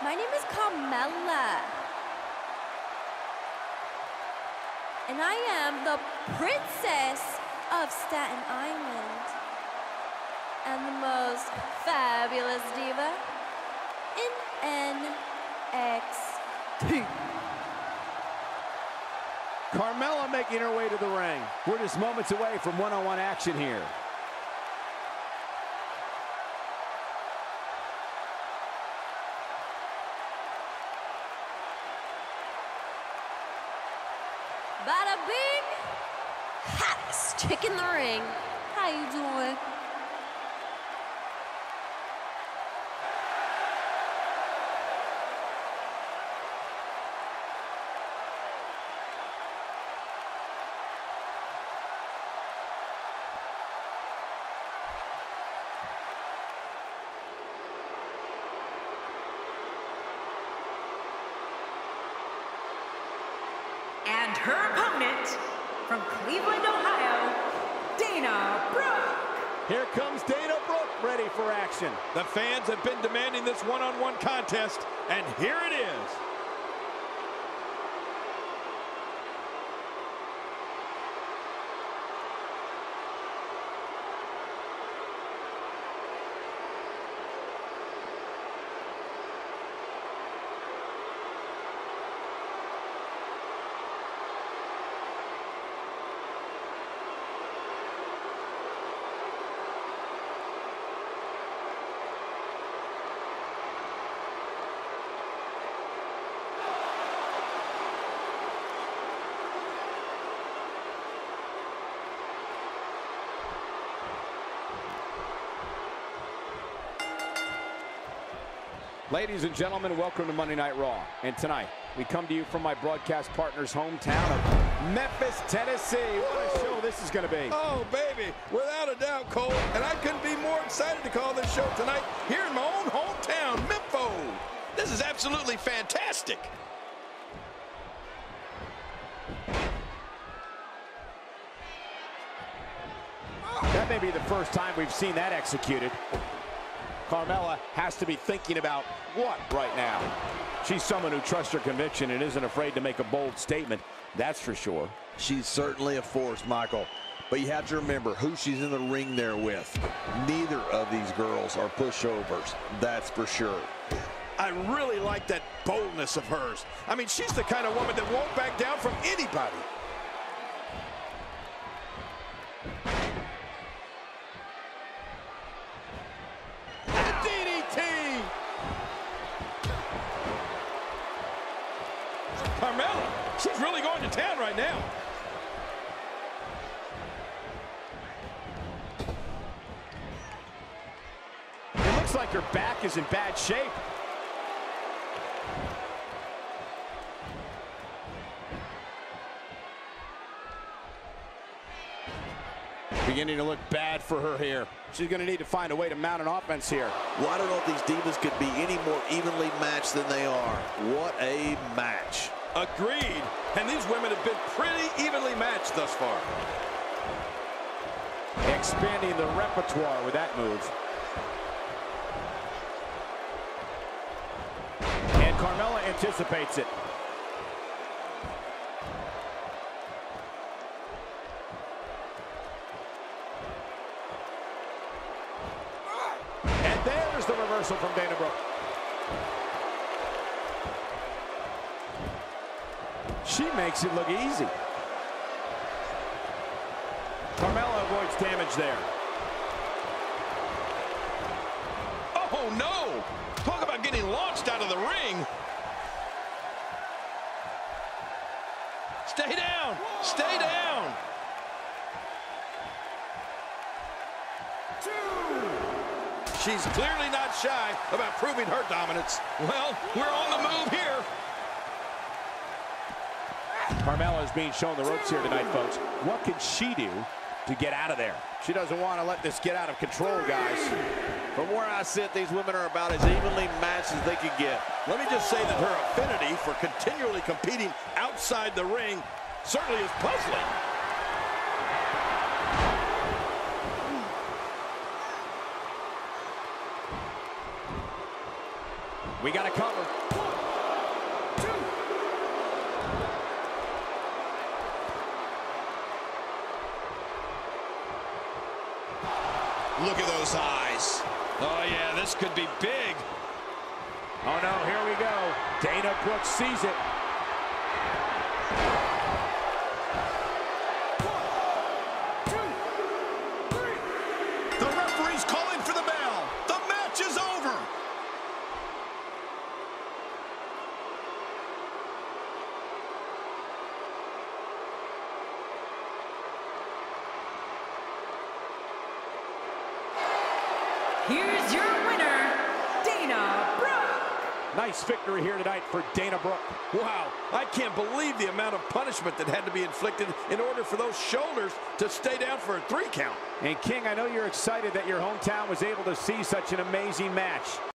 My name is Carmella. And I am the princess of Staten Island. And the most fabulous diva in NXT. Carmella making her way to the ring. We're just moments away from one-on-one action here. Bada bing! Hottest chick in the ring. How you doing? And her opponent from Cleveland, Ohio, Dana Brooke. Here comes Dana Brooke, ready for action. The fans have been demanding this one-on-one contest, and here it is. Ladies and gentlemen, welcome to Monday Night Raw. And tonight, we come to you from my broadcast partner's hometown of Memphis, Tennessee. What a show this is going to be. Oh, baby, without a doubt, Cole. And I couldn't be more excited to call this show tonight here in my own hometown, Mempho. This is absolutely fantastic. That may be the first time we've seen that executed. Carmella has to be thinking about what right now? She's someone who trusts her conviction and isn't afraid to make a bold statement, that's for sure. She's certainly a force, Michael. But you have to remember who she's in the ring there with. Neither of these girls are pushovers, that's for sure. I really like that boldness of hers. I mean, she's the kind of woman that won't back down from anybody. Carmella, she's really going to town right now. It looks like her back is in bad shape. Beginning to look bad for her here. She's going to need to find a way to mount an offense here. Well, I don't know if these divas could be any more evenly matched than they are. What a match. Agreed. And these women have been pretty evenly matched thus far. Expanding the repertoire with that move. And Carmella anticipates it. And there's the reversal from Dana Brooke. She makes it look easy. Carmella avoids damage there. Oh, no! Talk about getting launched out of the ring. Stay down! Stay down! Two. She's clearly not shy about proving her dominance. Well, we're on the move here. Carmella is being shown the ropes here tonight, folks. What can she do to get out of there? She doesn't want to let this get out of control, guys. From where I sit, these women are about as evenly matched as they can get. Let me just say that her affinity for continually competing outside the ring certainly is puzzling. We got to cover. Look at those eyes. Oh, yeah, this could be big. Oh, no, here we go. Dana Brooks sees it. The referee's calling for the bell. The match is over. Here's your winner, Dana Brooke. Nice victory here tonight for Dana Brooke. Wow, I can't believe the amount of punishment that had to be inflicted in order for those shoulders to stay down for a three count. And King, I know you're excited that your hometown was able to see such an amazing match.